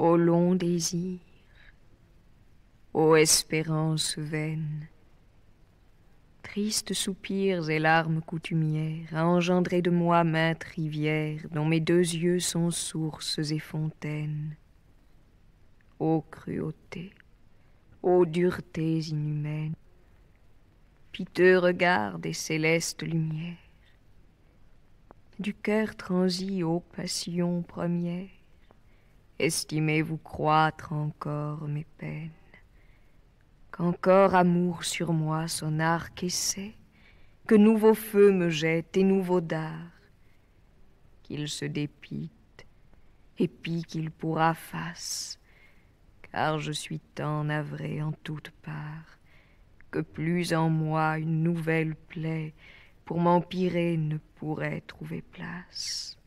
Ô long désir, ô espérance vaine, Tristes soupirs et larmes coutumières a engendré de moi maintes rivières dont mes deux yeux sont sources et fontaines. Ô cruauté, ô duretés inhumaines, piteux regard des célestes lumières, du cœur transi aux passions premières, estimez-vous croître encore mes peines? Qu'encore amour sur moi son arc essaie, que nouveaux feux me jettent et nouveaux dards, qu'il se dépite et pis qu'il pourra face, car je suis tant navré en toutes parts, que plus en moi une nouvelle plaie pour m'empirer ne pourrait trouver place.